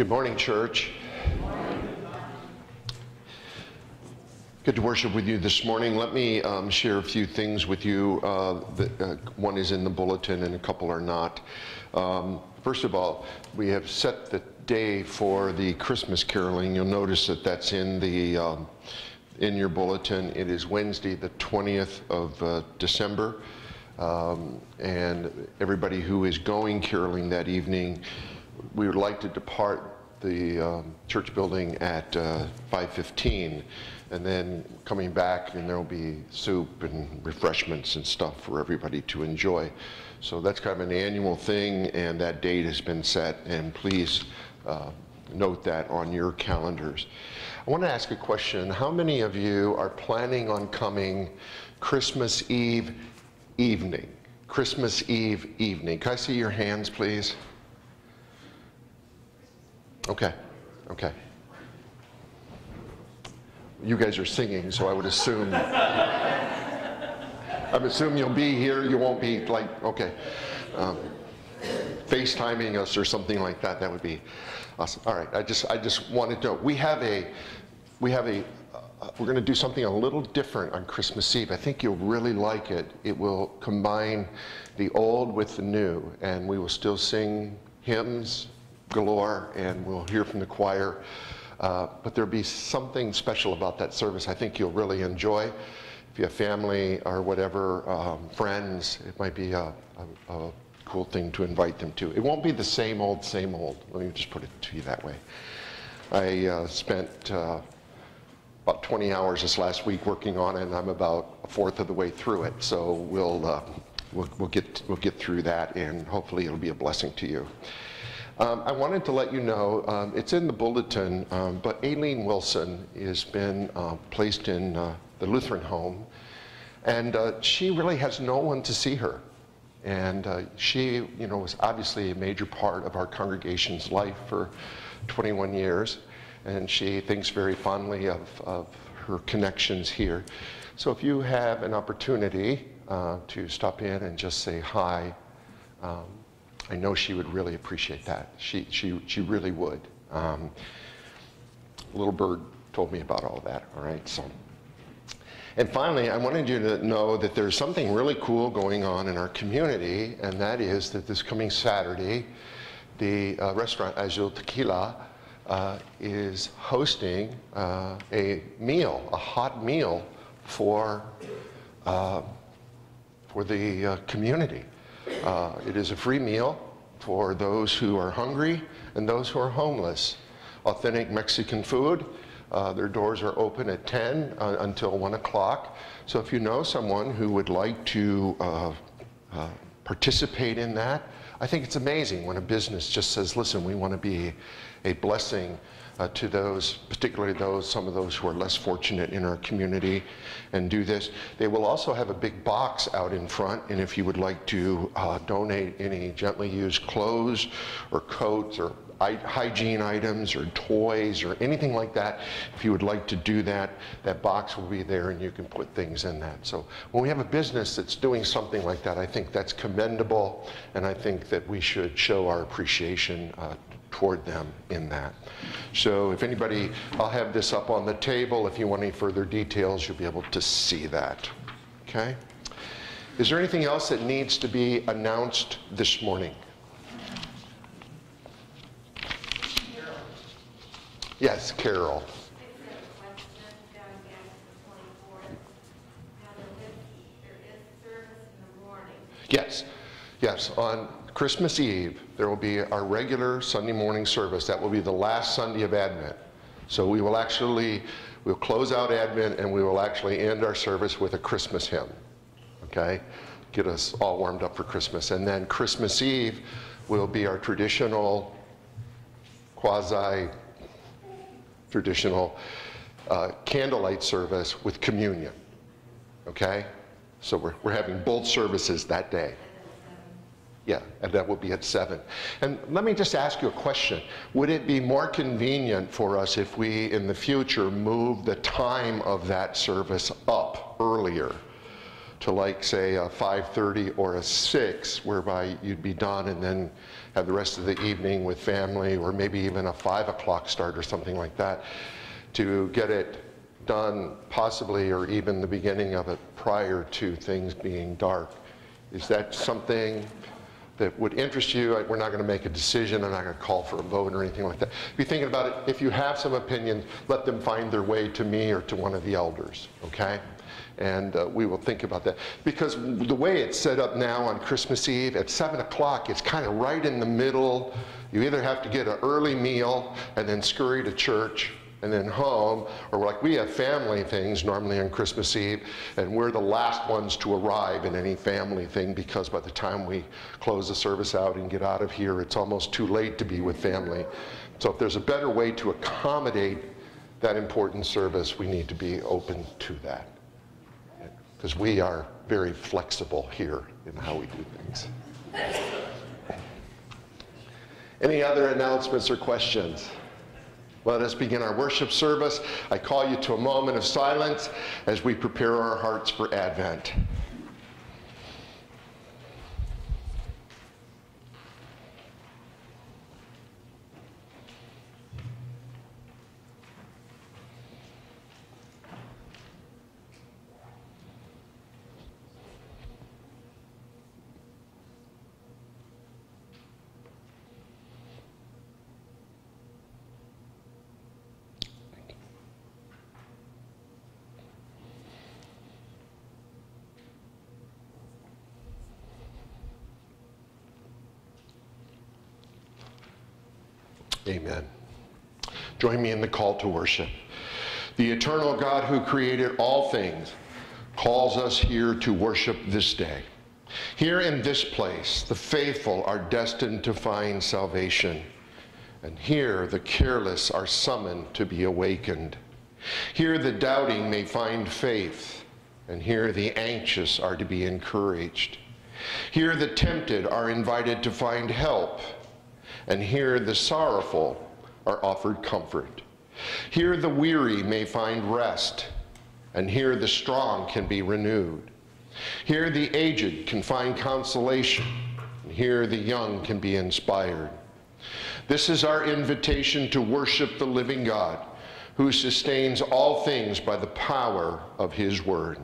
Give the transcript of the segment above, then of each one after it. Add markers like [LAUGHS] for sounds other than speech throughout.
Good morning, church. Good to worship with you this morning. Let me um, share a few things with you. Uh, uh, one is in the bulletin and a couple are not. Um, first of all, we have set the day for the Christmas caroling. You'll notice that that's in the um, in your bulletin. It is Wednesday, the 20th of uh, December. Um, and everybody who is going caroling that evening, we would like to depart the um, church building at uh, 5:15 and then coming back and there'll be soup and refreshments and stuff for everybody to enjoy. So that's kind of an annual thing and that date has been set and please uh, note that on your calendars. I want to ask a question. How many of you are planning on coming Christmas Eve evening? Christmas Eve evening. Can I see your hands, please? Okay, okay you guys are singing, so I would assume. I'm assuming you'll be here. You won't be like, okay, um, FaceTiming us or something like that. That would be awesome. All right. I just, I just wanted to. We have a, we have a. Uh, we're going to do something a little different on Christmas Eve. I think you'll really like it. It will combine the old with the new, and we will still sing hymns galore, and we'll hear from the choir. Uh, but there'll be something special about that service I think you'll really enjoy. If you have family or whatever, um, friends, it might be a, a, a, cool thing to invite them to. It won't be the same old, same old. Let me just put it to you that way. I uh, spent uh, about 20 hours this last week working on it, and I'm about a fourth of the way through it. So we'll, uh, we'll, we'll, get, we'll get through that, and hopefully it'll be a blessing to you. Um, I wanted to let you know, um, it's in the bulletin, um, but Aileen Wilson has been uh, placed in uh, the Lutheran home, and uh, she really has no one to see her. And uh, she, you know, was obviously a major part of our congregation's life for 21 years, and she thinks very fondly of, of her connections here. So if you have an opportunity uh, to stop in and just say hi, um, I know she would really appreciate that. She, she, she really would. Um, little bird told me about all that, all right? So, and finally, I wanted you to know that there's something really cool going on in our community, and that is that this coming Saturday, the uh, restaurant Azul Tequila uh, is hosting uh, a meal, a hot meal for, uh, for the uh, community. Uh, it is a free meal for those who are hungry and those who are homeless. Authentic Mexican food. Uh, their doors are open at 10 uh, until 1 o'clock. So if you know someone who would like to uh, uh, participate in that, I think it's amazing when a business just says, listen, we want to be a blessing uh, to those, particularly those, some of those who are less fortunate in our community and do this. They will also have a big box out in front, and if you would like to uh, donate any gently used clothes or coats or hygiene items or toys or anything like that, if you would like to do that, that box will be there and you can put things in that. So when we have a business that's doing something like that, I think that's commendable and I think that we should show our appreciation uh, toward them in that. So if anybody, I'll have this up on the table. If you want any further details, you'll be able to see that. Okay? Is there anything else that needs to be announced this morning? Yes, Carol. Yes, yes. On Christmas Eve, there will be our regular Sunday morning service. That will be the last Sunday of Advent. So we will actually, we'll close out Advent and we will actually end our service with a Christmas hymn. Okay? Get us all warmed up for Christmas. And then Christmas Eve will be our traditional, quasi traditional uh, candlelight service with communion. Okay? So we're, we're having both services that day. Yeah, and that will be at 7. And let me just ask you a question. Would it be more convenient for us if we, in the future, move the time of that service up earlier? to like, say, a 5.30 or a 6, whereby you'd be done and then have the rest of the evening with family, or maybe even a 5 o'clock start or something like that, to get it done possibly or even the beginning of it prior to things being dark. Is that something that would interest you? We're not going to make a decision. I'm not going to call for a vote or anything like that. Be thinking about it. If you have some opinions, let them find their way to me or to one of the elders, okay? And uh, we will think about that. Because the way it's set up now on Christmas Eve at 7 o'clock, it's kind of right in the middle. You either have to get an early meal and then scurry to church, and then home, or like we have family things normally on Christmas Eve, and we're the last ones to arrive in any family thing because by the time we close the service out and get out of here, it's almost too late to be with family. So if there's a better way to accommodate that important service, we need to be open to that. Because we are very flexible here in how we do things. Any other announcements or questions? Let us begin our worship service. I call you to a moment of silence as we prepare our hearts for Advent. Amen. Join me in the call to worship. The eternal God who created all things calls us here to worship this day. Here in this place, the faithful are destined to find salvation. And here the careless are summoned to be awakened. Here the doubting may find faith, and here the anxious are to be encouraged. Here the tempted are invited to find help and here the sorrowful are offered comfort. Here the weary may find rest, and here the strong can be renewed. Here the aged can find consolation, and here the young can be inspired. This is our invitation to worship the living God, who sustains all things by the power of his word.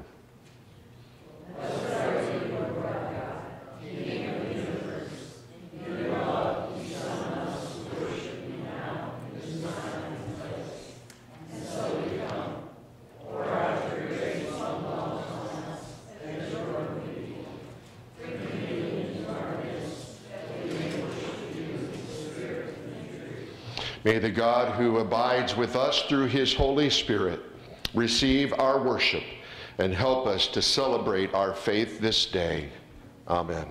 May the God who abides with us through his Holy Spirit receive our worship and help us to celebrate our faith this day. Amen.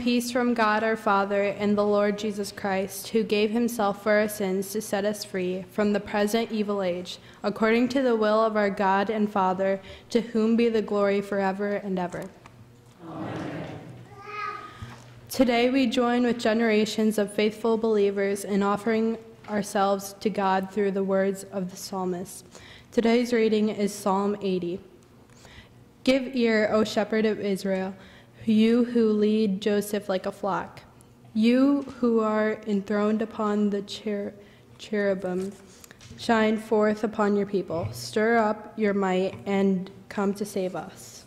Peace from God our Father and the Lord Jesus Christ, who gave himself for our sins to set us free from the present evil age, according to the will of our God and Father, to whom be the glory forever and ever. Amen. Today we join with generations of faithful believers in offering ourselves to God through the words of the psalmist. Today's reading is Psalm 80. Give ear, O shepherd of Israel you who lead Joseph like a flock, you who are enthroned upon the cher- cherubim, shine forth upon your people, stir up your might, and come to save us.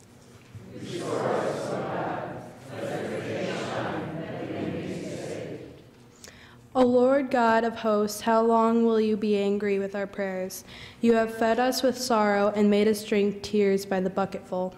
O Lord God of hosts, how long will you be angry with our prayers? You have fed us with sorrow and made us drink tears by the bucketful.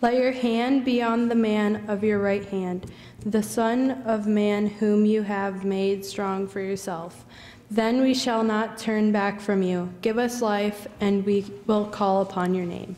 Let your hand be on the man of your right hand, the Son of Man whom you have made strong for yourself. Then we shall not turn back from you. Give us life, and we will call upon your name.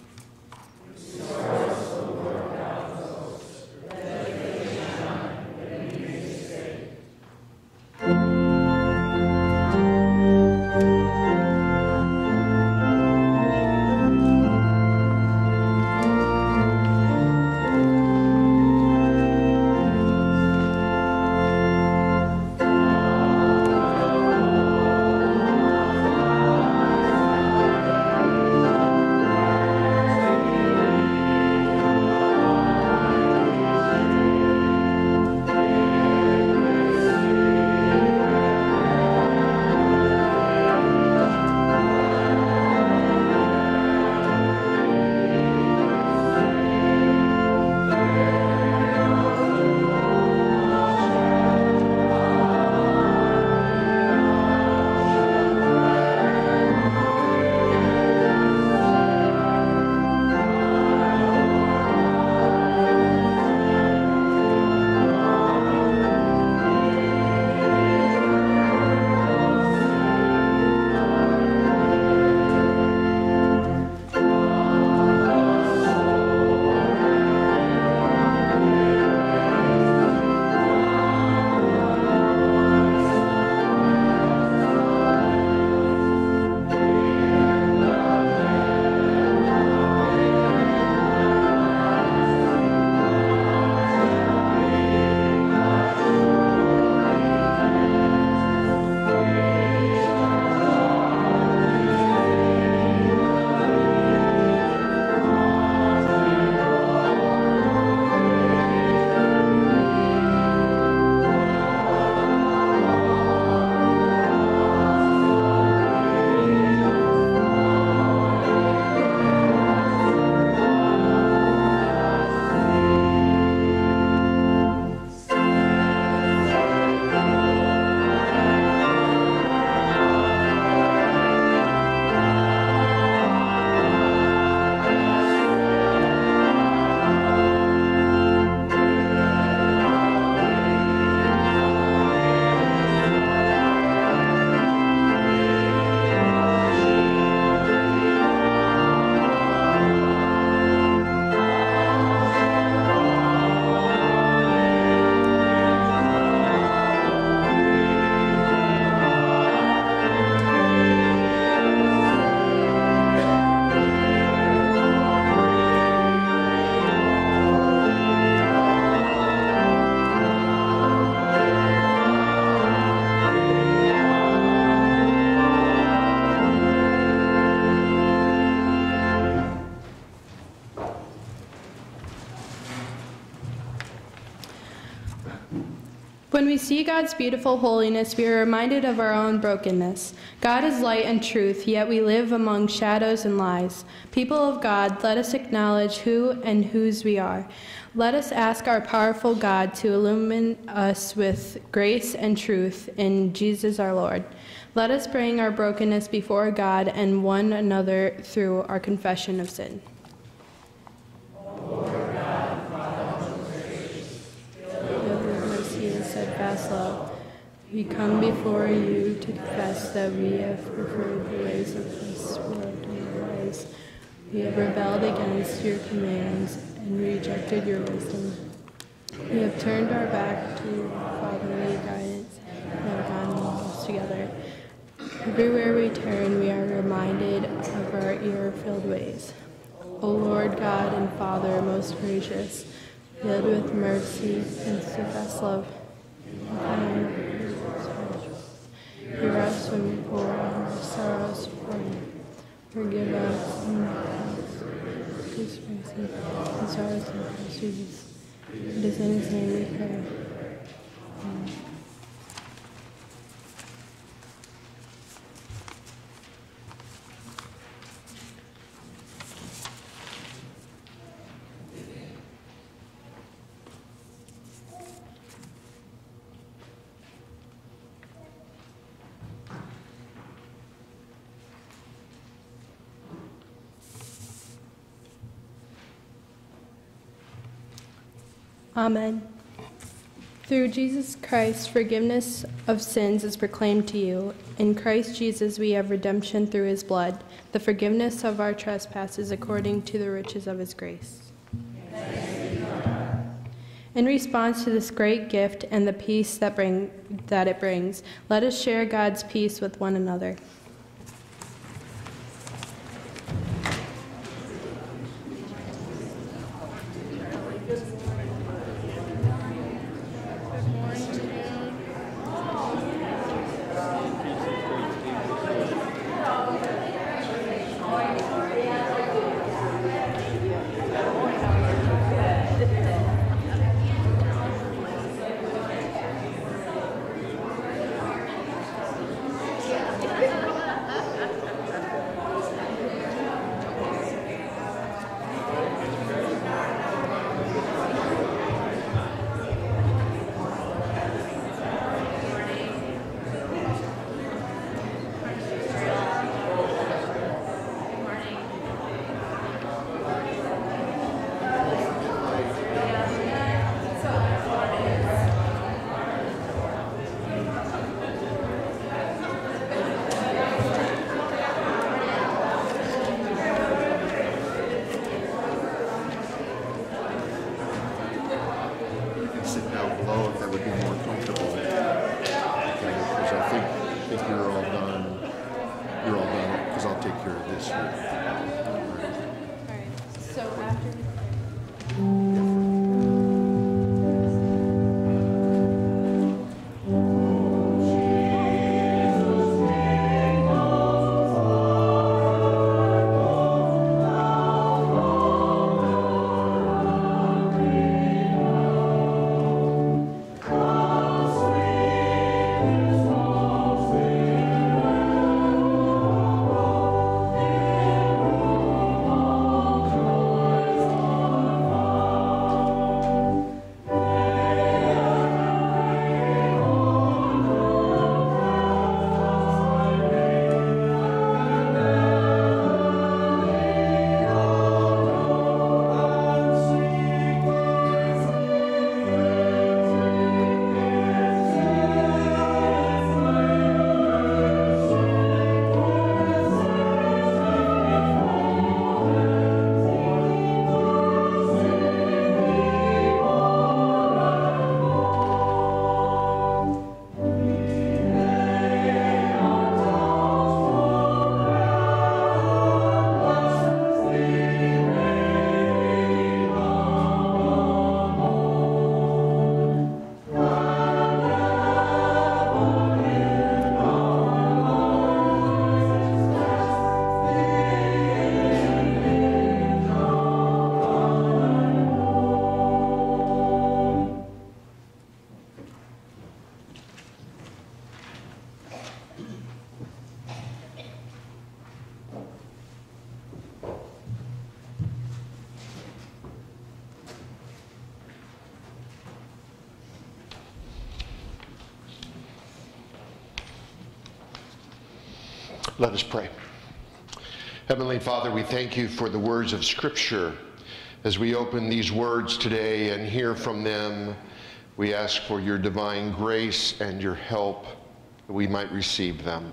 We see God's beautiful holiness, we are reminded of our own brokenness. God is light and truth, yet we live among shadows and lies. People of God, let us acknowledge who and whose we are. Let us ask our powerful God to illumine us with grace and truth in Jesus our Lord. Let us bring our brokenness before God and one another through our confession of sin. We come before you to confess that we have preferred the ways of this world to your ways. We have rebelled against your commands and rejected your wisdom. We have turned our back to your fatherly guidance and have gone lost together. Everywhere we turn, we are reminded of our error-filled ways. O Lord God and Father, most gracious, filled with mercy and steadfast love, hear us when we pour out our sorrows for you. Forgive us and Christ mercy and sorrows Jesus. It is in his name we pray. Amen. Amen. Through Jesus Christ, forgiveness of sins is proclaimed to you. In Christ Jesus, we have redemption through his blood, the forgiveness of our trespasses according to the riches of his grace. In response to this great gift and the peace that, bring, that it brings, let us share God's peace with one another. Let us pray. Heavenly Father, we thank you for the words of Scripture. As we open these words today and hear from them, We ask for your divine grace and your help that we might receive them.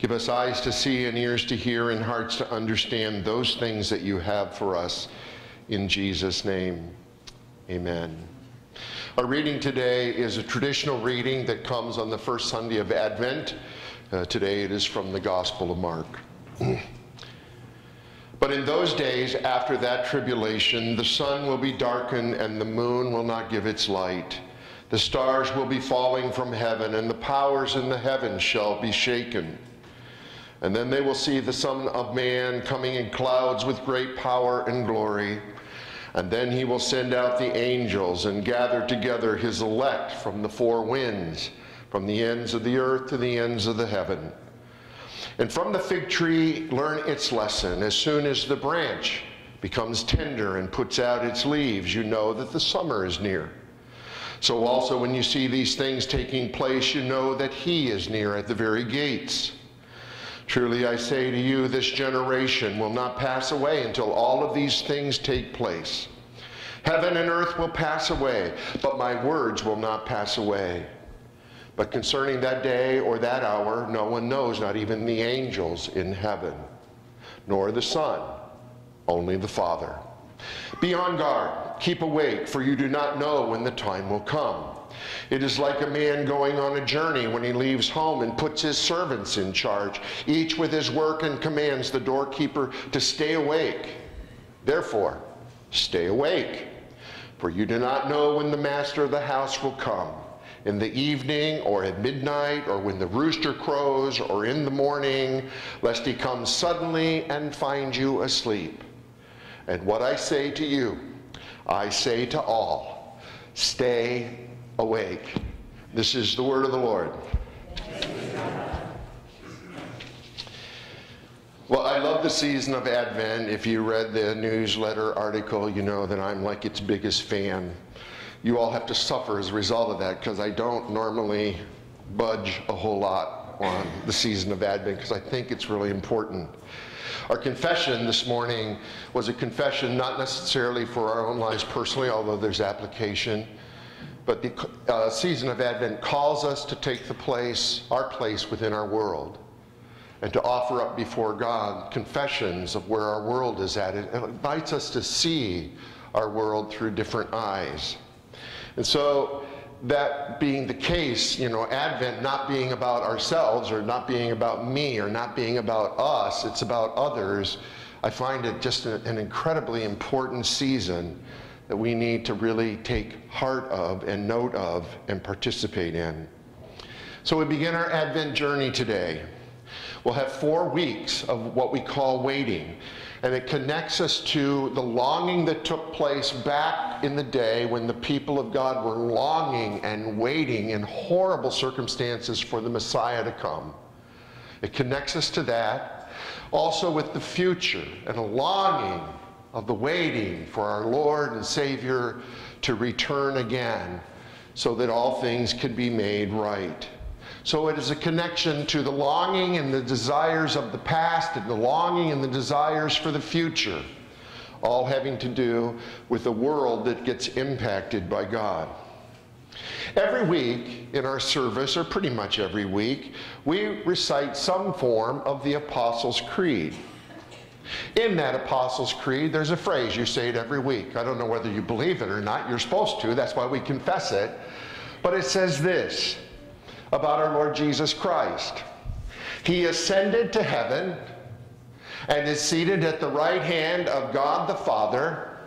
Give us eyes to see and ears to hear and hearts to understand those things that you have for us. In Jesus' name, amen. Our reading today is a traditional reading that comes on the first Sunday of Advent. Uh, today it is from the Gospel of Mark. but in those days after that tribulation, the sun will be darkened and the moon will not give its light. The stars will be falling from heaven, and the powers in the heavens shall be shaken. And then they will see the Son of Man coming in clouds with great power and glory. And then he will send out the angels and gather together his elect from the four winds, from the ends of the earth to the ends of the heaven. And from the fig tree, learn its lesson. As soon as the branch becomes tender and puts out its leaves, you know that the summer is near. So also, when you see these things taking place, you know that he is near at the very gates. Truly I say to you, this generation will not pass away until all of these things take place. Heaven and earth will pass away, but my words will not pass away. But concerning that day or that hour, no one knows, not even the angels in heaven, nor the Son, only the Father. Be on guard, keep awake, for you do not know when the time will come. It is like a man going on a journey when he leaves home and puts his servants in charge, each with his work and commands the doorkeeper to stay awake. Therefore, stay awake, for you do not know when the master of the house will come in the evening or at midnight or when the rooster crows or in the morning, lest he come suddenly and find you asleep. And what I say to you, I say to all stay awake. This is the word of the Lord. Well, I love the season of Advent. If you read the newsletter article, you know that I'm like its biggest fan. You all have to suffer as a result of that because I don't normally budge a whole lot on the season of Advent because I think it's really important. Our confession this morning was a confession not necessarily for our own lives personally, although there's application, but the uh, season of Advent calls us to take the place, our place within our world, and to offer up before God confessions of where our world is at. It invites us to see our world through different eyes. And so that being the case, you know, Advent not being about ourselves or not being about me or not being about us, it's about others, I find it just an incredibly important season that we need to really take heart of and note of and participate in. So we begin our Advent journey today. We'll have four weeks of what we call waiting and it connects us to the longing that took place back in the day when the people of God were longing and waiting in horrible circumstances for the Messiah to come. It connects us to that. Also with the future and a longing of the waiting for our Lord and Savior to return again so that all things can be made right. So it is a connection to the longing and the desires of the past and the longing and the desires for the future, all having to do with a world that gets impacted by God. Every week in our service, or pretty much every week, we recite some form of the Apostles' Creed. In that Apostles' Creed, there's a phrase, you say it every week. I don't know whether you believe it or not, you're supposed to, that's why we confess it. But it says this about our Lord Jesus Christ. He ascended to heaven and is seated at the right hand of God the Father,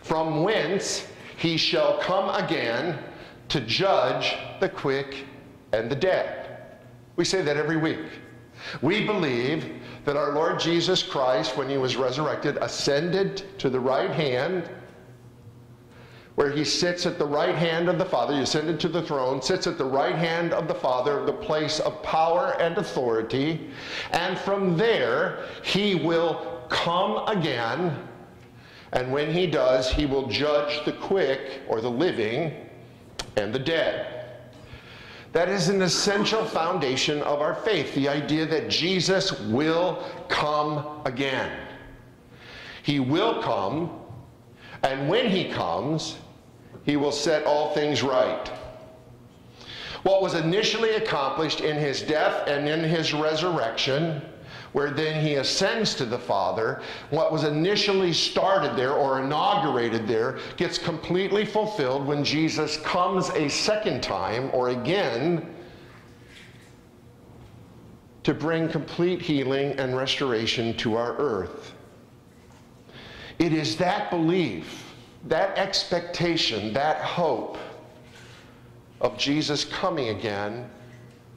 from whence he shall come again to judge the quick and the dead. We say that every week. We believe that our Lord Jesus Christ, when he was resurrected, ascended to the right hand where he sits at the right hand of the Father, he ascended to the throne, sits at the right hand of the Father, the place of power and authority, and from there he will come again, and when he does, he will judge the quick or the living and the dead. That is an essential foundation of our faith, the idea that Jesus will come again. He will come, and when he comes, He will set all things right. What was initially accomplished in his death and in his resurrection, where then he ascends to the Father, what was initially started there or inaugurated there gets completely fulfilled when Jesus comes a second time or again to bring complete healing and restoration to our earth. It is that belief, that expectation, that hope of Jesus coming again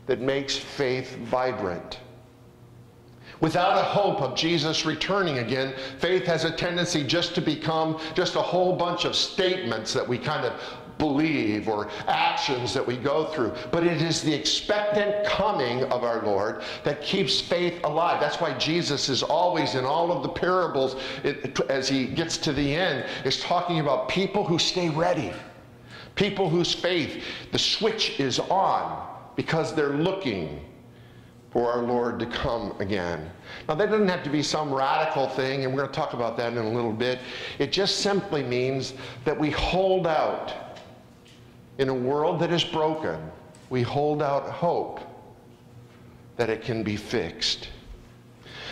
that makes faith vibrant. Without a hope of Jesus returning again, faith has a tendency just to become just a whole bunch of statements that we kind of believe or actions that we go through. But it is the expectant coming of our Lord that keeps faith alive. That's why Jesus is always in all of the parables, it, as he gets to the end, is talking about people who stay ready. People whose faith, the switch is on because they're looking for our Lord to come again. Now, that doesn't have to be some radical thing, and we're going to talk about that in a little bit. It just simply means that we hold out in a world that is broken, we hold out hope that it can be fixed.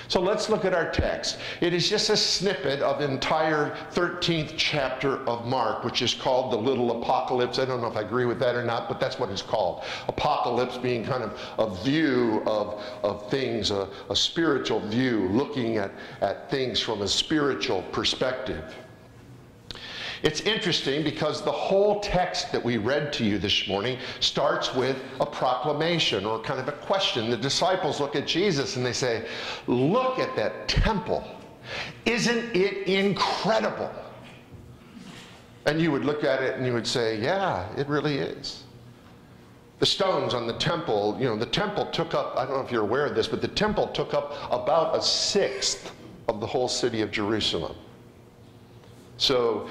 So let's look at our text. It is just a snippet of entire 13th chapter of Mark, which is called the Little Apocalypse. I don't know if I agree with that or not, but that's what it's called. Apocalypse being kind of a view of, of things, a, a spiritual view, looking at, at things from a spiritual perspective. It's interesting because the whole text that we read to you this morning starts with a proclamation or kind of a question. The disciples look at Jesus and they say, Look at that temple. Isn't it incredible? And you would look at it and you would say, Yeah, it really is. The stones on the temple, you know, the temple took up, I don't know if you're aware of this, but the temple took up about a sixth of the whole city of Jerusalem. So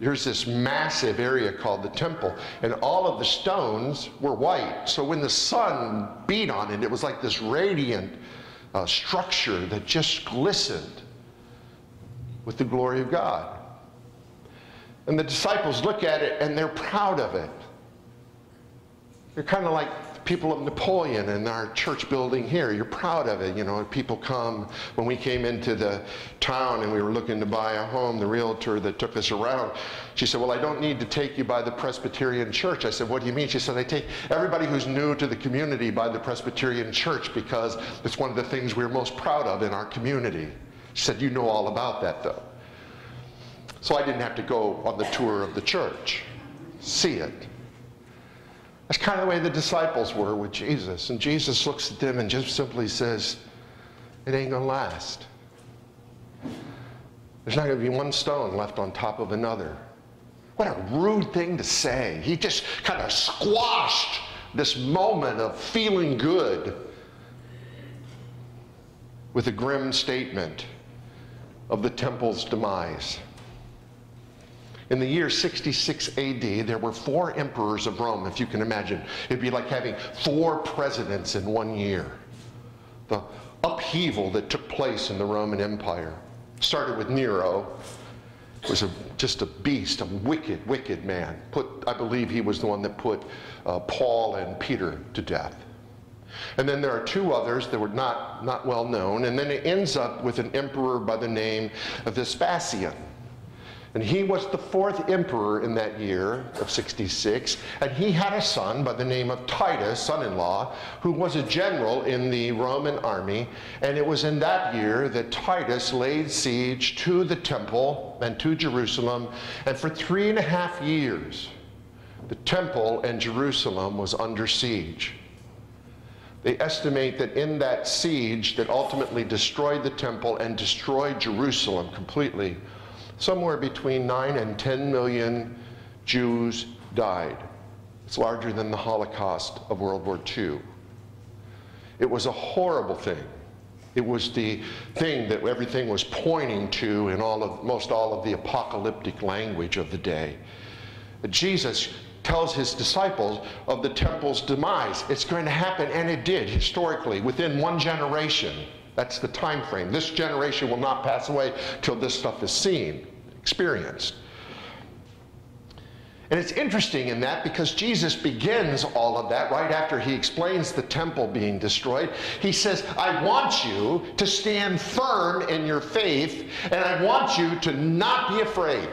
there's this massive area called the temple, and all of the stones were white. So when the sun beat on it, it was like this radiant uh, structure that just glistened with the glory of God. And the disciples look at it and they're proud of it. They're kind of like people of Napoleon and our church building here. You're proud of it. You know, people come. When we came into the town and we were looking to buy a home, the realtor that took us around, she said, Well, I don't need to take you by the Presbyterian church. I said, What do you mean? She said, I take everybody who's new to the community by the Presbyterian church because it's one of the things we're most proud of in our community. She said, You know all about that, though. So I didn't have to go on the tour of the church, see it. That's kind of the way the disciples were with Jesus. And Jesus looks at them and just simply says, It ain't going to last. There's not going to be one stone left on top of another. What a rude thing to say. He just kind of squashed this moment of feeling good with a grim statement of the temple's demise. In the year 66 AD, there were four emperors of Rome, if you can imagine. It'd be like having four presidents in one year. The upheaval that took place in the Roman Empire started with Nero. Was a, just a beast, a wicked, wicked man. Put, I believe he was the one that put uh, Paul and Peter to death. And then there are two others that were not, not well known. And then it ends up with an emperor by the name of Vespasian. And he was the fourth emperor in that year of 66. And he had a son by the name of Titus, son in law, who was a general in the Roman army. And it was in that year that Titus laid siege to the temple and to Jerusalem. And for three and a half years, the temple and Jerusalem was under siege. They estimate that in that siege that ultimately destroyed the temple and destroyed Jerusalem completely, somewhere between 9 and 10 million Jews died. It's larger than the Holocaust of World War II. It was a horrible thing. It was the thing that everything was pointing to in all of, most all of the apocalyptic language of the day. Jesus tells his disciples of the temple's demise. It's going to happen, and it did historically within one generation. That's the time frame. This generation will not pass away till this stuff is seen, experienced. And it's interesting in that because Jesus begins all of that right after he explains the temple being destroyed. He says, I want you to stand firm in your faith, and I want you to not be afraid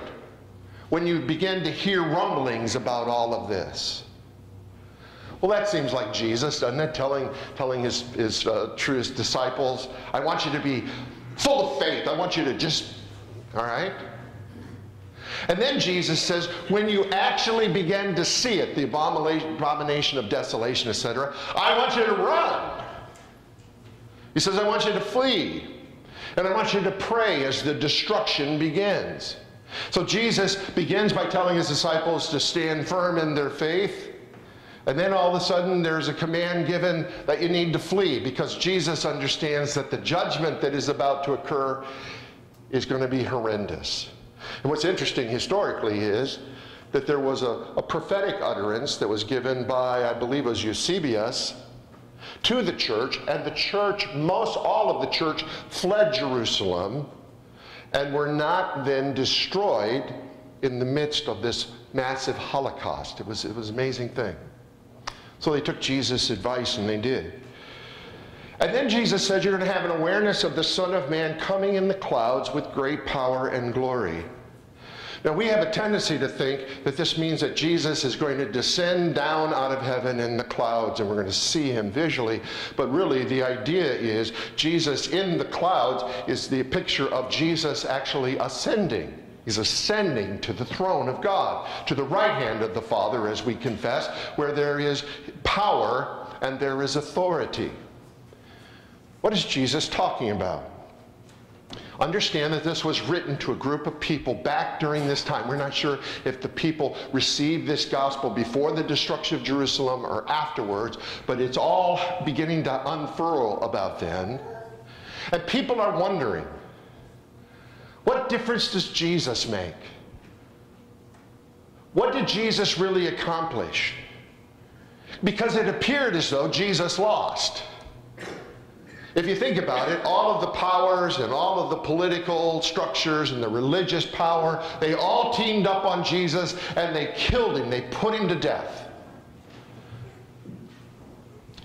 when you begin to hear rumblings about all of this. Well, that seems like Jesus, doesn't it? Telling, telling his, his, uh, his disciples, I want you to be full of faith. I want you to just, all right? And then Jesus says, when you actually begin to see it, the abomination of desolation, etc., I want you to run. He says, I want you to flee. And I want you to pray as the destruction begins. So Jesus begins by telling his disciples to stand firm in their faith. And then all of a sudden, there's a command given that you need to flee because Jesus understands that the judgment that is about to occur is going to be horrendous. And what's interesting historically is that there was a, a prophetic utterance that was given by, I believe it was Eusebius, to the church, and the church, most all of the church, fled Jerusalem and were not then destroyed in the midst of this massive Holocaust. It was, it was an amazing thing. So they took Jesus' advice and they did. And then Jesus said, You're going to have an awareness of the Son of Man coming in the clouds with great power and glory. Now, we have a tendency to think that this means that Jesus is going to descend down out of heaven in the clouds and we're going to see him visually. But really, the idea is Jesus in the clouds is the picture of Jesus actually ascending. He's ascending to the throne of God, to the right hand of the Father, as we confess, where there is power and there is authority. What is Jesus talking about? Understand that this was written to a group of people back during this time. We're not sure if the people received this gospel before the destruction of Jerusalem or afterwards, but it's all beginning to unfurl about then. And people are wondering what difference does Jesus make? What did Jesus really accomplish? Because it appeared as though Jesus lost. If you think about it, all of the powers and all of the political structures and the religious power, they all teamed up on Jesus and they killed him. They put him to death.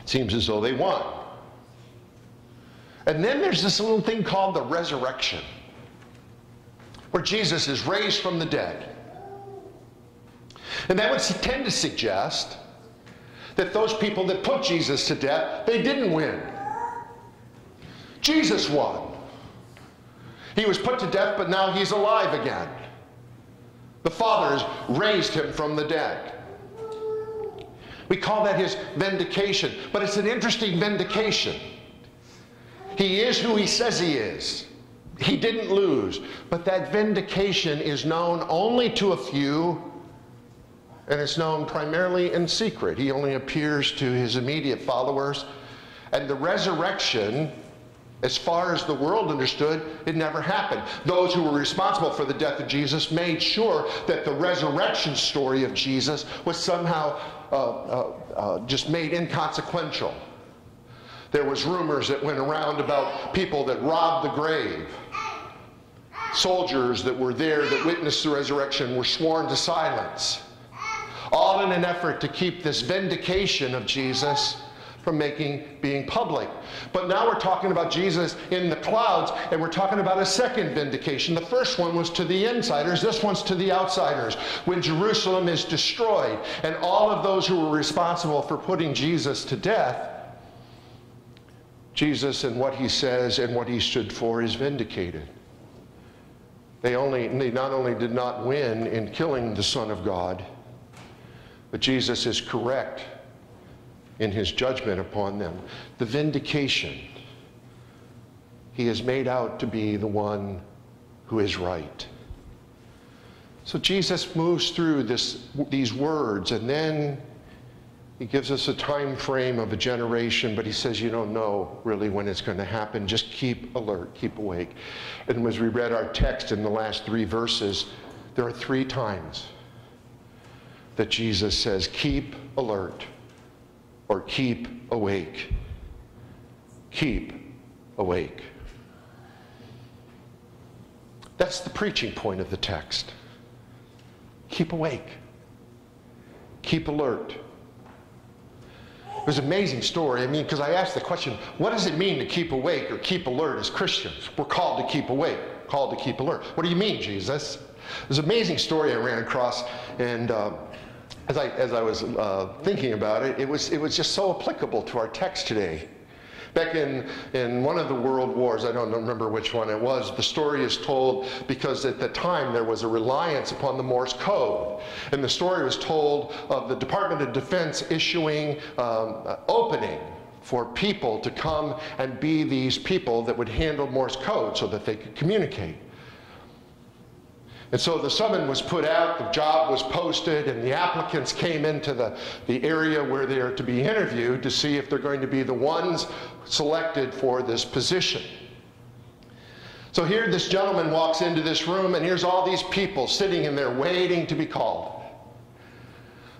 It seems as though they won. And then there's this little thing called the resurrection where Jesus is raised from the dead. And that would tend to suggest that those people that put Jesus to death, they didn't win. Jesus won. He was put to death, but now he's alive again. The Father has raised him from the dead. We call that his vindication, but it's an interesting vindication. He is who he says he is. He didn't lose. But that vindication is known only to a few, and it's known primarily in secret. He only appears to his immediate followers. And the resurrection, as far as the world understood, it never happened. Those who were responsible for the death of Jesus made sure that the resurrection story of Jesus was somehow uh, uh, uh, just made inconsequential. There was rumors that went around about people that robbed the grave soldiers that were there that witnessed the resurrection were sworn to silence. All in an effort to keep this vindication of Jesus from making being public. But now we're talking about Jesus in the clouds, and we're talking about a second vindication. The first one was to the insiders, this one's to the outsiders. When Jerusalem is destroyed, and all of those who were responsible for putting Jesus to death, Jesus and what he says and what he stood for is vindicated. They, only, they not only did not win in killing the Son of God, but Jesus is correct in his judgment upon them. The vindication, he is made out to be the one who is right. So Jesus moves through this, these words and then he gives us a time frame of a generation, but he says you don't know really when it's going to happen. Just keep alert, keep awake. And as we read our text in the last three verses, there are three times that Jesus says, keep alert or keep awake. Keep awake. That's the preaching point of the text. Keep awake. keep alert. It was an amazing story. I mean, because I asked the question, what does it mean to keep awake or keep alert as Christians? We're called to keep awake, called to keep alert. What do you mean, Jesus? It was an amazing story I ran across, and uh, as, I, as I was uh, thinking about it, it was, it was just so applicable to our text today. Back in, in one of the world wars, I don't remember which one it was, the story is told because at the time there was a reliance upon the Morse code. And the story was told of the Department of Defense issuing um, opening for people to come and be these people that would handle Morse code so that they could communicate. And so the summons was put out, the job was posted, and the applicants came into the, the area where they are to be interviewed to see if they're going to be the ones selected for this position. So here this gentleman walks into this room, and here's all these people sitting in there waiting to be called.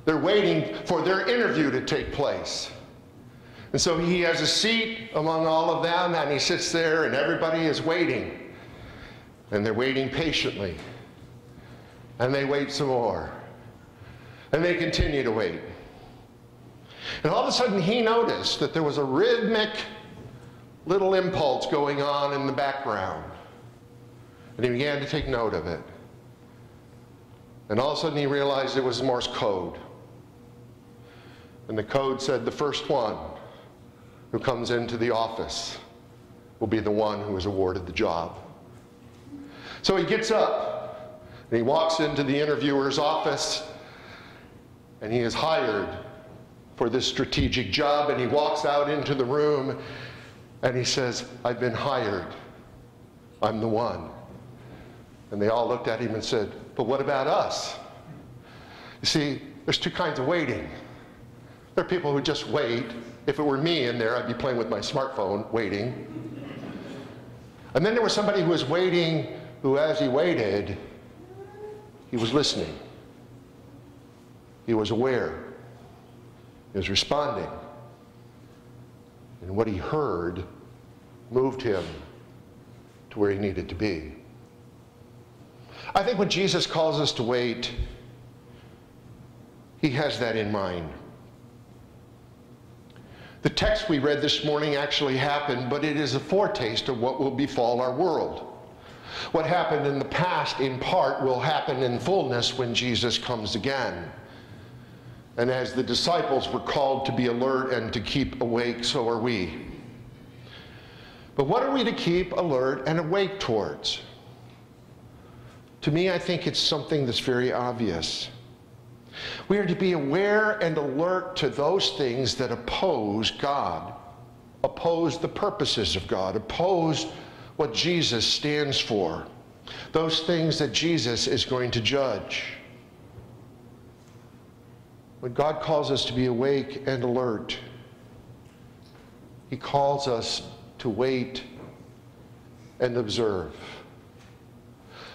They're waiting for their interview to take place. And so he has a seat among all of them, and he sits there, and everybody is waiting. And they're waiting patiently. And they wait some more. And they continue to wait. And all of a sudden, he noticed that there was a rhythmic little impulse going on in the background. And he began to take note of it. And all of a sudden, he realized it was Morse code. And the code said the first one who comes into the office will be the one who is awarded the job. So he gets up and he walks into the interviewer's office and he is hired for this strategic job. And he walks out into the room and he says, I've been hired. I'm the one. And they all looked at him and said, But what about us? You see, there's two kinds of waiting. There are people who just wait. If it were me in there, I'd be playing with my smartphone, waiting. And then there was somebody who was waiting, who, as he waited, he was listening. He was aware. He was responding. And what he heard moved him to where he needed to be. I think when Jesus calls us to wait, he has that in mind. The text we read this morning actually happened, but it is a foretaste of what will befall our world. What happened in the past, in part, will happen in fullness when Jesus comes again. And as the disciples were called to be alert and to keep awake, so are we. But what are we to keep alert and awake towards? To me, I think it's something that's very obvious. We are to be aware and alert to those things that oppose God, oppose the purposes of God, oppose what Jesus stands for, those things that Jesus is going to judge. When God calls us to be awake and alert, He calls us to wait and observe.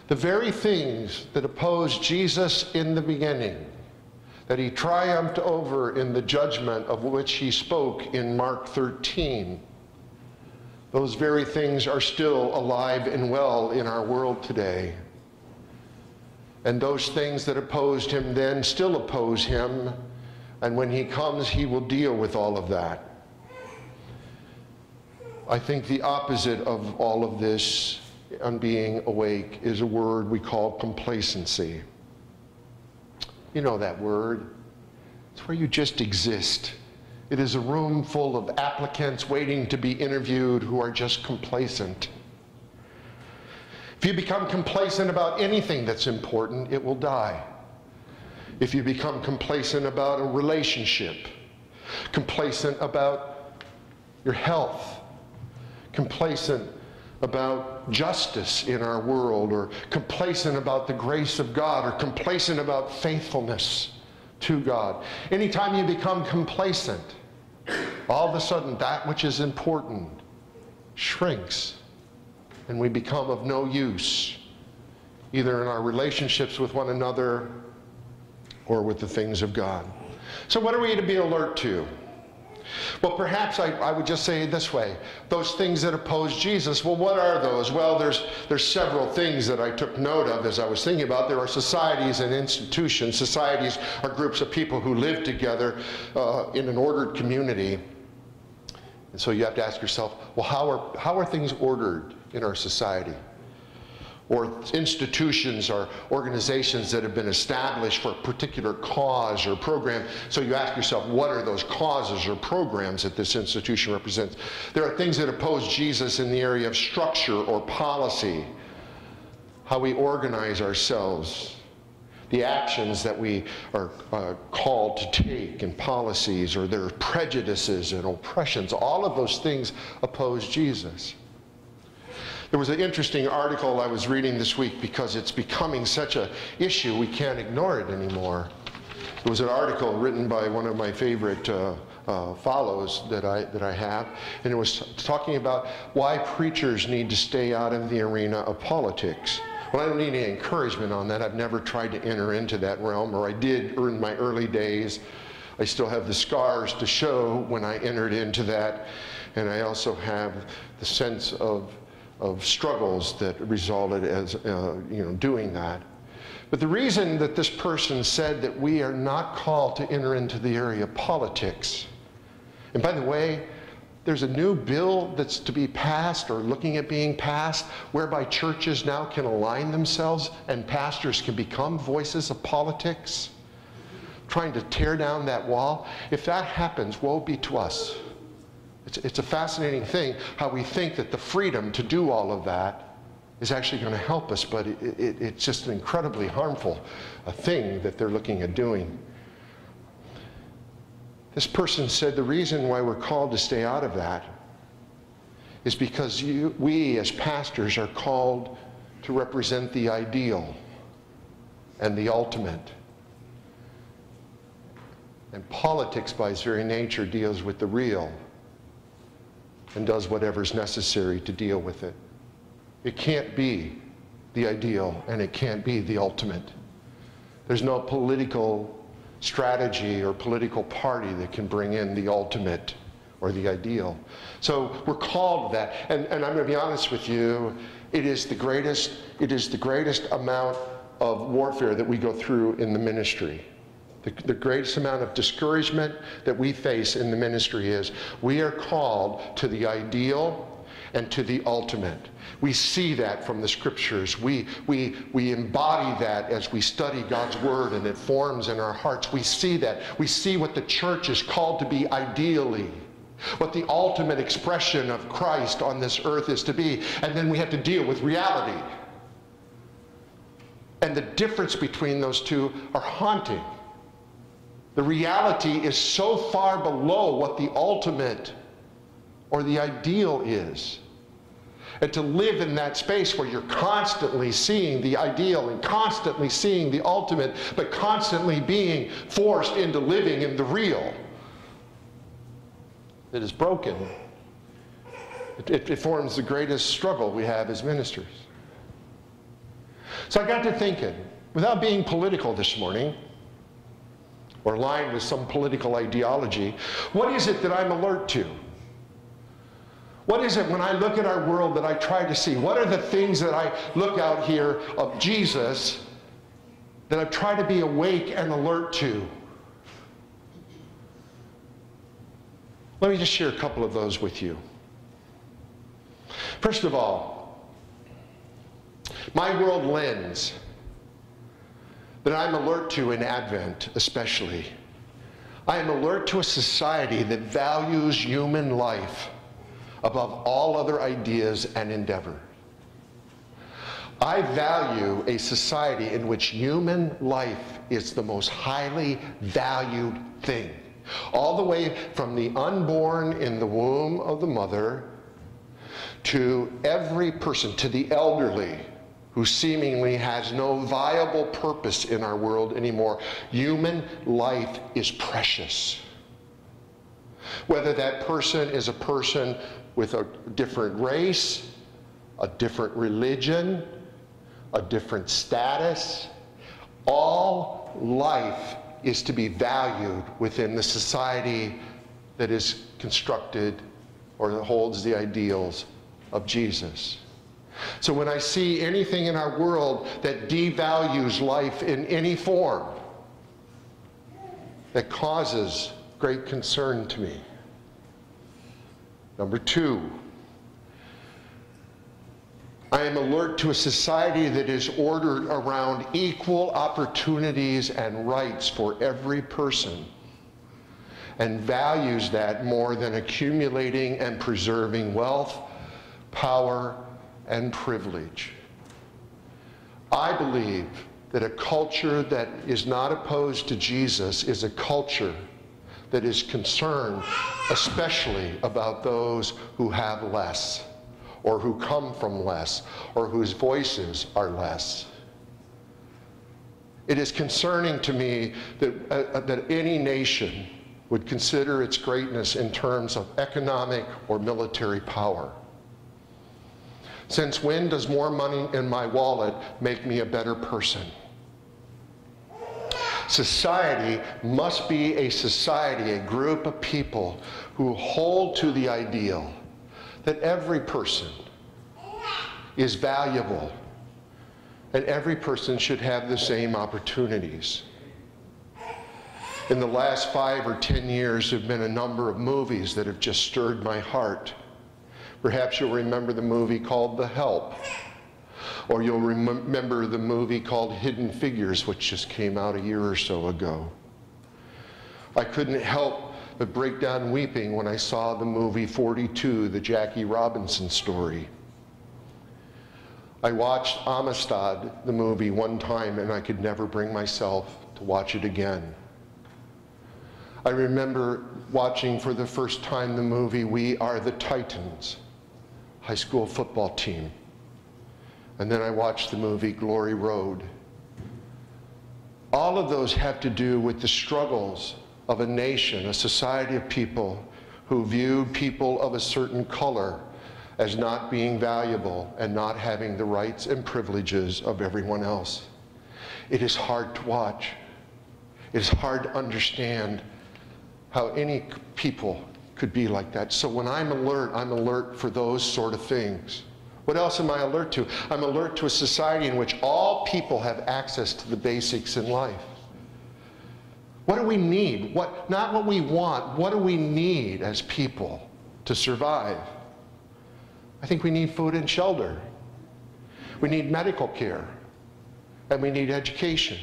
The very things that opposed Jesus in the beginning, that he triumphed over in the judgment of which he spoke in Mark 13, those very things are still alive and well in our world today. And those things that opposed him then still oppose him. And when he comes, he will deal with all of that. I think the opposite of all of this on being awake is a word we call complacency. You know that word. It's where you just exist. It is a room full of applicants waiting to be interviewed who are just complacent. If you become complacent about anything that's important, it will die. If you become complacent about a relationship, complacent about your health, complacent about justice in our world, or complacent about the grace of God, or complacent about faithfulness to God. Anytime you become complacent, all of a sudden that which is important shrinks and we become of no use, either in our relationships with one another or with the things of God. So, what are we to be alert to? Well, perhaps I, I, would just say this way those things that oppose Jesus, well, what are those? Well, there's, there's several things that I took note of as I was thinking about. There are societies and institutions. Societies are groups of people who live together uh, in an ordered community. And so you have to ask yourself well, how are, how are things ordered in our society? Or institutions or organizations that have been established for a particular cause or program. So you ask yourself, what are those causes or programs that this institution represents? There are things that oppose Jesus in the area of structure or policy, how we organize ourselves, the actions that we are uh, called to take and policies or their prejudices and oppressions. All of those things oppose Jesus. There was an interesting article I was reading this week because it's becoming such an issue we can't ignore it anymore. It was an article written by one of my favorite uh, uh, follows that I, that I have, and it was talking about why preachers need to stay out of the arena of politics. Well, I don't need any encouragement on that. I've never tried to enter into that realm, or I did in my early days. I still have the scars to show when I entered into that, and I also have the sense of of struggles that resulted as uh, you know doing that. But the reason that this person said that we are not called to enter into the area of politics, and by the way, there's a new bill that's to be passed or looking at being passed whereby churches now can align themselves and pastors can become voices of politics, trying to tear down that wall. If that happens, woe be to us. It's, it's a fascinating thing how we think that the freedom to do all of that is actually going to help us, but it, it, it's just an incredibly harmful a thing that they're looking at doing. This person said the reason why we're called to stay out of that is because you, we as pastors are called to represent the ideal and the ultimate. And politics, by its very nature, deals with the real and does whatever's necessary to deal with it. It can't be the ideal and it can't be the ultimate. There's no political strategy or political party that can bring in the ultimate or the ideal. So we're called that. And, and I'm going to be honest with you, it is the greatest, it is the greatest amount of warfare that we go through in the ministry. The, the greatest amount of discouragement that we face in the ministry is we are called to the ideal and to the ultimate. We see that from the scriptures. We, we, we embody that as we study God's word and it forms in our hearts. We see that. We see what the church is called to be ideally, what the ultimate expression of Christ on this earth is to be. And then we have to deal with reality. And the difference between those two are haunting. The reality is so far below what the ultimate or the ideal is. And to live in that space where you're constantly seeing the ideal and constantly seeing the ultimate, but constantly being forced into living in the real that is broken, it, it, it forms the greatest struggle we have as ministers. So I got to thinking, without being political this morning, or aligned with some political ideology. What is it that I'm alert to? What is it when I look at our world that I try to see? What are the things that I look out here of Jesus that I try to be awake and alert to? Let me just share a couple of those with you. First of all, my world lens that I'm alert to in Advent, especially. I am alert to a society that values human life above all other ideas and endeavor. I value a society in which human life is the most highly valued thing. All the way from the unborn in the womb of the mother to every person, to the elderly, who seemingly has no viable purpose in our world anymore. Human life is precious. Whether that person is a person with a different race, a different religion, a different status, all life is to be valued within the society that is constructed or that holds the ideals of Jesus. So when I see anything in our world that devalues life in any form, that causes great concern to me. Number two, I am alert to a society that is ordered around equal opportunities and rights for every person and values that more than accumulating and preserving wealth, power, and privilege. I believe that a culture that is not opposed to Jesus is a culture that is concerned especially about those who have less or who come from less or whose voices are less. It is concerning to me that, uh, that any nation would consider its greatness in terms of economic or military power. Since when does more money in my wallet make me a better person? Society must be a society, a group of people who hold to the ideal that every person is valuable and every person should have the same opportunities. In the last five or ten years, there have been a number of movies that have just stirred my heart. Perhaps you'll remember the movie called The Help, or you'll remember the movie called Hidden Figures, which just came out a year or so ago. I couldn't help but break down weeping when I saw the movie 42, the Jackie Robinson story. I watched Amistad, the movie, one time and I could never bring myself to watch it again. I remember watching for the first time the movie We Are the Titans, high school football team. And then I watched the movie Glory Road. All of those have to do with the struggles of a nation, a society of people who viewed people of a certain color as not being valuable and not having the rights and privileges of everyone else. It is hard to watch. It is hard to understand how any people could be like that. So when I'm alert, I'm alert for those sort of things. What else am I alert to? I'm alert to a society in which all people have access to the basics in life. What do we need? What, not what we want, what do we need as people to survive? I think we need food and shelter. We need medical care. And we need education.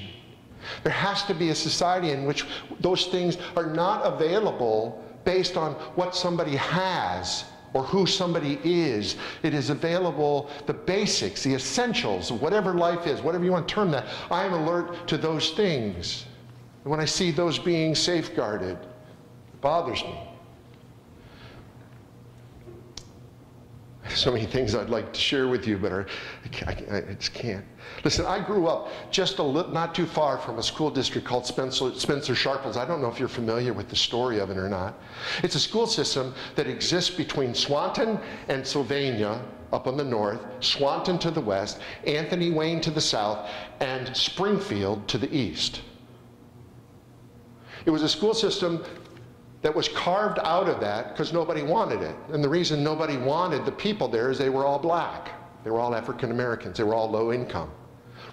There has to be a society in which those things are not available based on what somebody has or who somebody is. It is available, the basics, the essentials whatever life is, whatever you want to term that. I am alert to those things. And when I see those being safeguarded, it bothers me. [LAUGHS] so many things I'd like to share with you, but I, I, I just can't. Listen, I grew up just a little, not too far from a school district called Spencer, Spencer Sharples. I don't know if you're familiar with the story of it or not. It's a school system that exists between Swanton and Sylvania up on the north, Swanton to the west, Anthony Wayne to the south, and Springfield to the east. It was a school system that was carved out of that because nobody wanted it. And the reason nobody wanted the people there is they were all black. They were all African Americans. They were all low income.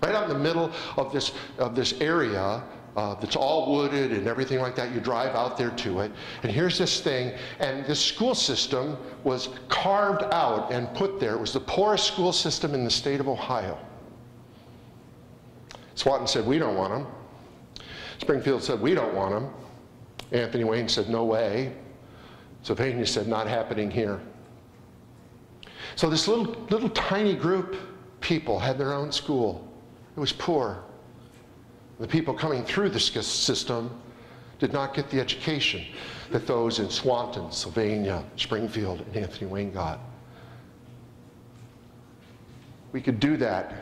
Right out in the middle of this, of this area uh, that's all wooded and everything like that, you drive out there to it. And here's this thing, and this school system was carved out and put there. It was the poorest school system in the state of Ohio. Swanton said, We don't want them. Springfield said, We don't want them. Anthony Wayne said, no way. Sylvania said, not happening here. So this little, little tiny group people had their own school. It was poor. The people coming through the system did not get the education that those in Swanton, Sylvania, Springfield, and Anthony Wayne got. We could do that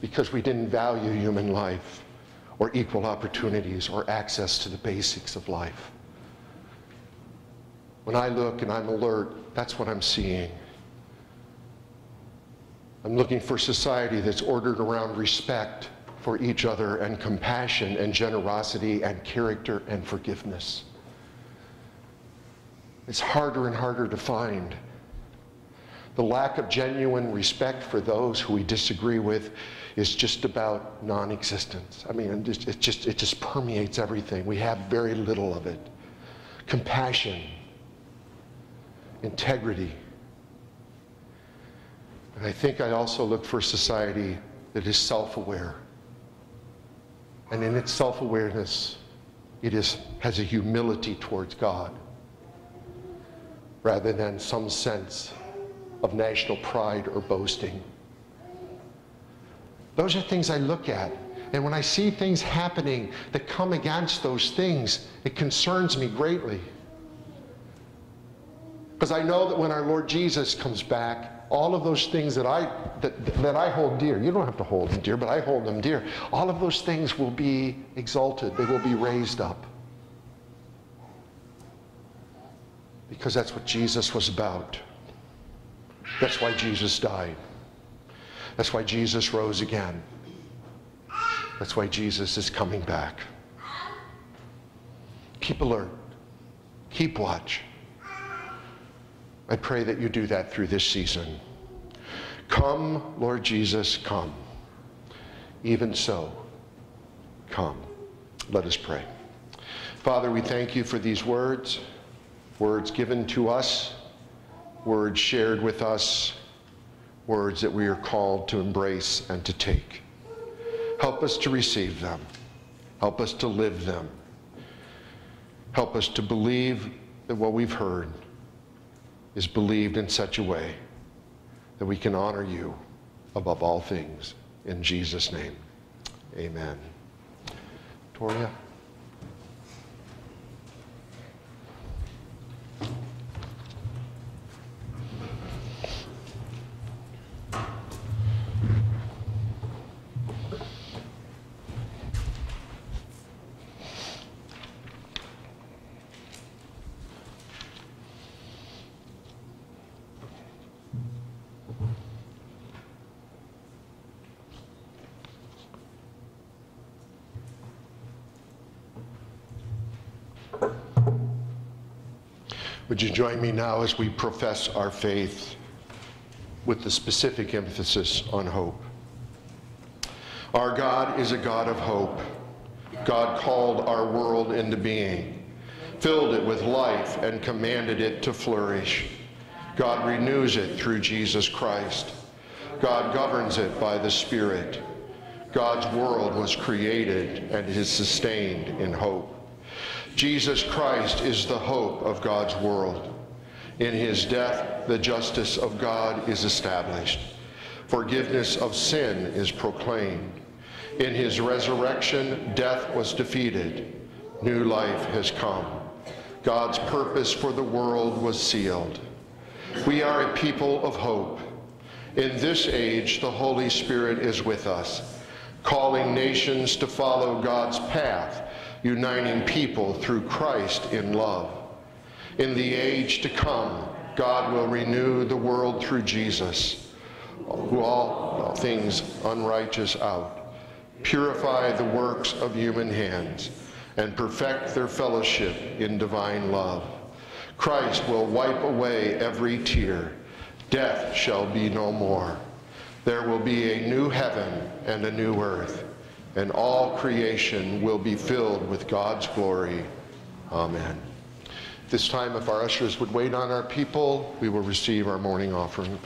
because we didn't value human life or equal opportunities or access to the basics of life. When I look and I'm alert, that's what I'm seeing. I'm looking for society that's ordered around respect for each other and compassion and generosity and character and forgiveness. It's harder and harder to find. The lack of genuine respect for those who we disagree with is just about non-existence. I mean, it just, it just, it just permeates everything. We have very little of it. Compassion, integrity. And I think I also look for a society that is self-aware. And in its self-awareness, it is, has a humility towards God rather than some sense of national pride or boasting. Those are things I look at. And when I see things happening that come against those things, it concerns me greatly. Because I know that when our Lord Jesus comes back, all of those things that I, that, that I hold dear, you don't have to hold them dear, but I hold them dear, all of those things will be exalted, they will be raised up. Because that's what Jesus was about. That's why Jesus died. That's why Jesus rose again. That's why Jesus is coming back. Keep alert. Keep watch. I pray that you do that through this season. Come, Lord Jesus, come. Even so, come. Let us pray. Father, we thank you for these words, words given to us, words shared with us words that we are called to embrace and to take. Help us to receive them. Help us to live them. Help us to believe that what we've heard is believed in such a way that we can honor you above all things. In Jesus' name, amen. Toria? Would you join me now as we profess our faith with the specific emphasis on hope? Our God is a God of hope. God called our world into being, filled it with life, and commanded it to flourish. God renews it through Jesus Christ. God governs it by the Spirit. God's world was created and is sustained in hope. Jesus Christ is the hope of God's world. In his death, the justice of God is established. Forgiveness of sin is proclaimed. In his resurrection, death was defeated. New life has come. God's purpose for the world was sealed. We are a people of hope. In this age, the Holy Spirit is with us, calling nations to follow God's path uniting people through Christ in love. In the age to come, God will renew the world through Jesus, who all things unrighteous out, purify the works of human hands, and perfect their fellowship in divine love. Christ will wipe away every tear. Death shall be no more. There will be a new heaven and a new earth and all creation will be filled with God's glory. Amen. This time, if our ushers would wait on our people, we will receive our morning offering.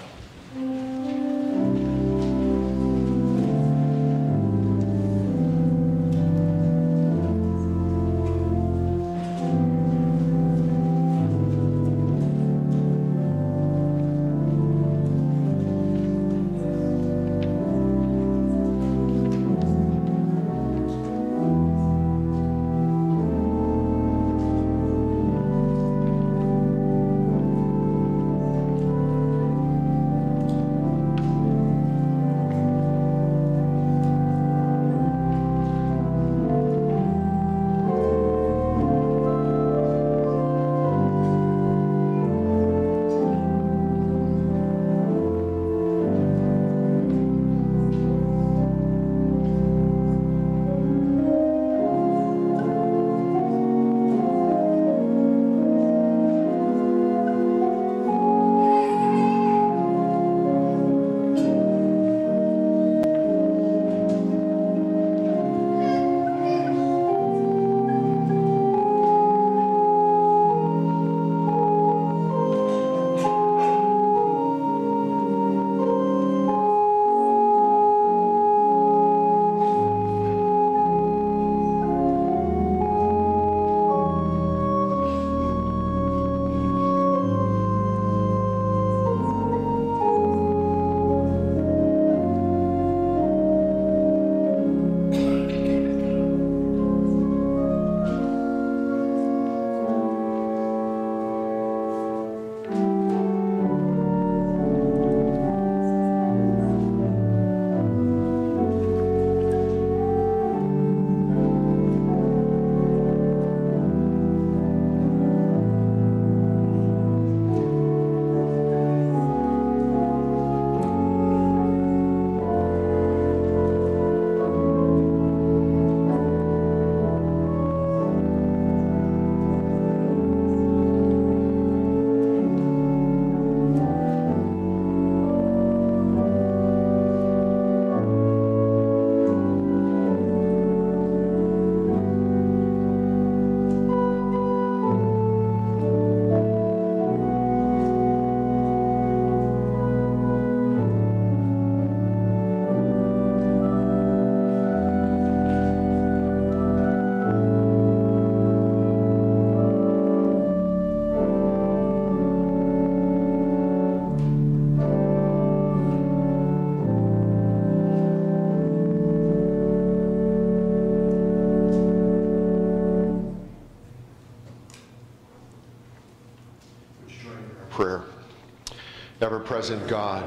Ever present God,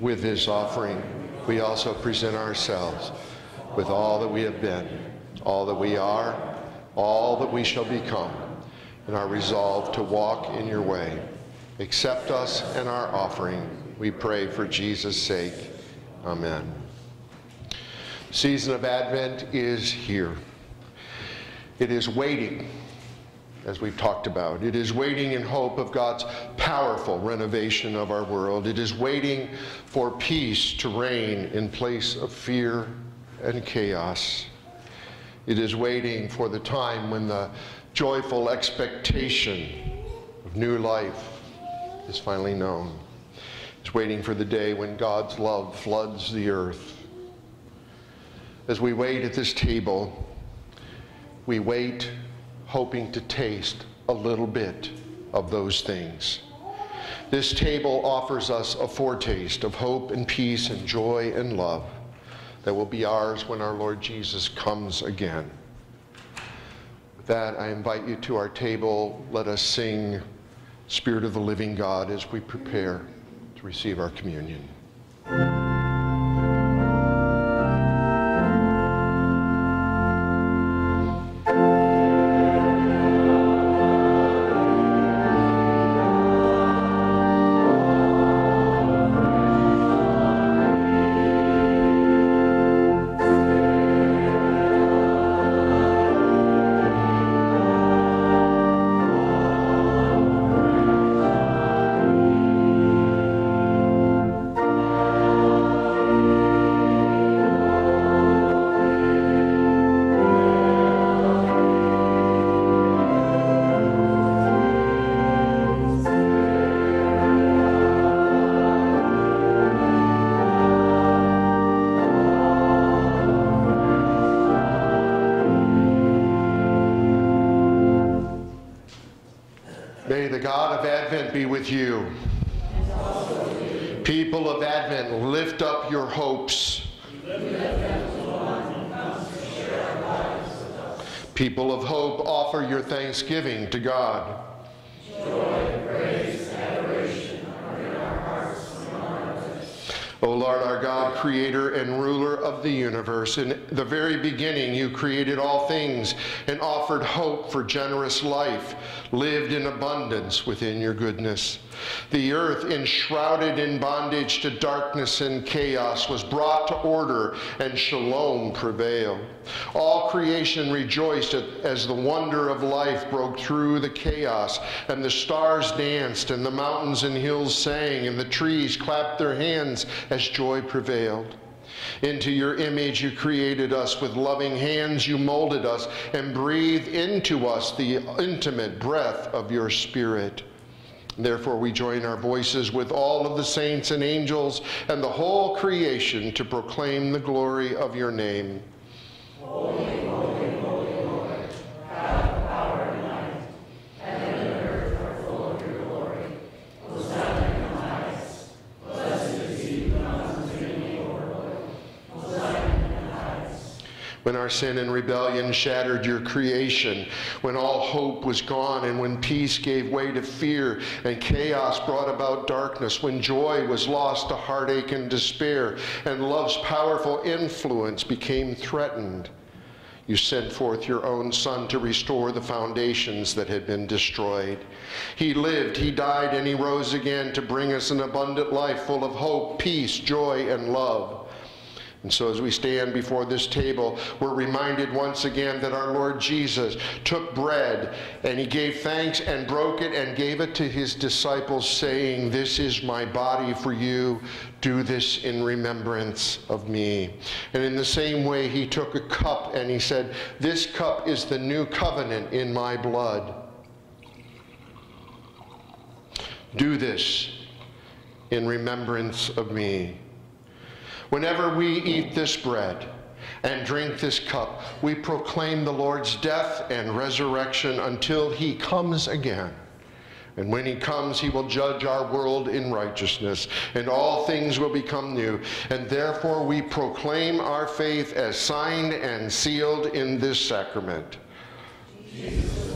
with this offering, we also present ourselves with all that we have been, all that we are, all that we shall become, and our resolve to walk in your way. Accept us and our offering, we pray for Jesus' sake. Amen. Season of Advent is here. It is waiting as we've talked about. It is waiting in hope of God's powerful renovation of our world. It is waiting for peace to reign in place of fear and chaos. It is waiting for the time when the joyful expectation of new life is finally known. It's waiting for the day when God's love floods the earth. As we wait at this table, we wait hoping to taste a little bit of those things. This table offers us a foretaste of hope and peace and joy and love that will be ours when our Lord Jesus comes again. With that, I invite you to our table. Let us sing Spirit of the Living God as we prepare to receive our communion. Thanksgiving to God. O Lord our God, creator and ruler of the universe, in the very beginning you created all things and offered hope for generous life, lived in abundance within your goodness. The earth, enshrouded in bondage to darkness and chaos, was brought to order and shalom prevailed. All creation rejoiced as the wonder of life broke through the chaos, and the stars danced, and the mountains and hills sang, and the trees clapped their hands as joy prevailed. Into your image you created us. With loving hands you molded us and breathed into us the intimate breath of your spirit. Therefore, we join our voices with all of the saints and angels and the whole creation to proclaim the glory of your name. Holy, holy, holy Lord, God of power and might, heaven and earth are full of your glory. Hosanna in the highest. Blessed is he who comes in the name of the Lord. Hosanna in the highest. When our sin and rebellion shattered your creation, when all hope was gone, and when peace gave way to fear and chaos brought about darkness, when joy was lost to heartache and despair, and love's powerful influence became threatened. You sent forth your own Son to restore the foundations that had been destroyed. He lived, He died, and He rose again to bring us an abundant life full of hope, peace, joy, and love. And so, as we stand before this table, we're reminded once again that our Lord Jesus took bread and he gave thanks and broke it and gave it to his disciples, saying, This is my body for you. Do this in remembrance of me. And in the same way, he took a cup and he said, This cup is the new covenant in my blood. Do this in remembrance of me. Whenever we eat this bread and drink this cup, we proclaim the Lord's death and resurrection until he comes again. And when he comes, he will judge our world in righteousness, and all things will become new. And therefore, we proclaim our faith as signed and sealed in this sacrament. Jesus,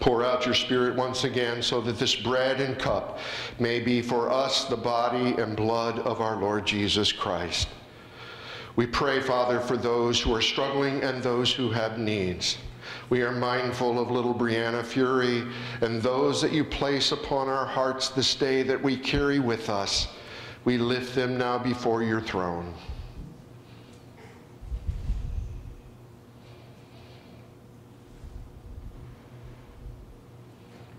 Pour out your Spirit once again so that this bread and cup may be for us the body and blood of our Lord Jesus Christ. We pray, Father, for those who are struggling and those who have needs. We are mindful of little Brianna Fury and those that you place upon our hearts this day that we carry with us. We lift them now before your throne.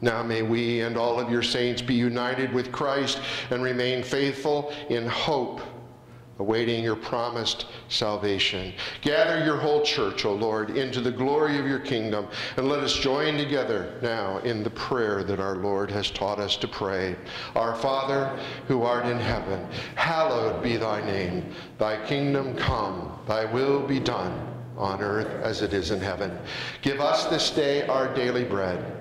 Now may we and all of your saints be united with Christ and remain faithful in hope, awaiting your promised salvation. Gather your whole church, O Lord, into the glory of your kingdom, and let us join together now in the prayer that our Lord has taught us to pray. Our Father, who art in heaven, hallowed be thy name. Thy kingdom come, thy will be done on earth as it is in heaven. Give us this day our daily bread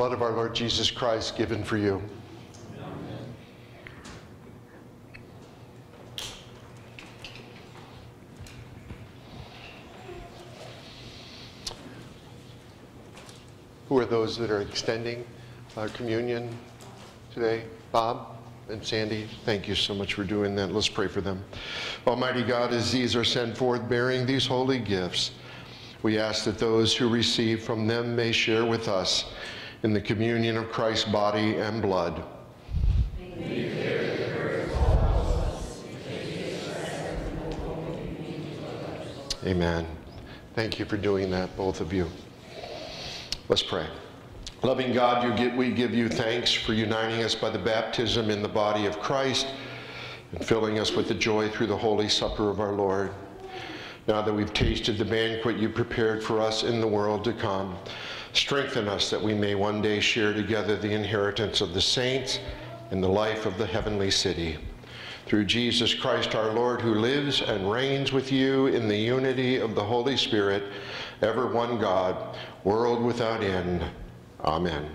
Blood of our Lord Jesus Christ given for you. Who are those that are extending uh, communion today? Bob and Sandy, thank you so much for doing that. Let's pray for them. Almighty God, as these are sent forth bearing these holy gifts, we ask that those who receive from them may share with us in the communion of Christ's body and blood. Amen. Thank you for doing that, both of you. Let's pray. Loving God, you get, we give you thanks for uniting us by the baptism in the body of Christ and filling us with the joy through the holy supper of our Lord. Now that we've tasted the banquet you prepared for us in the world to come, strengthen us that we may one day share together the inheritance of the saints and the life of the heavenly city. Through Jesus Christ our Lord, who lives and reigns with you in the unity of the Holy Spirit, ever one God, world without end. Amen.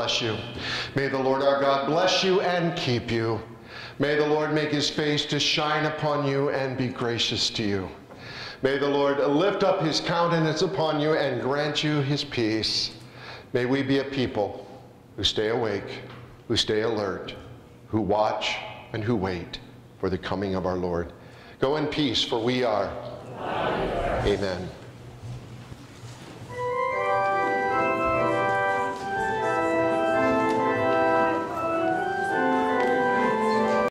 Bless you. May the Lord our God bless you and keep you. May the Lord make his face to shine upon you and be gracious to you. May the Lord lift up his countenance upon you and grant you his peace. May we be a people who stay awake, who stay alert, who watch, and who wait for the coming of our Lord. Go in peace, for we are. Amen.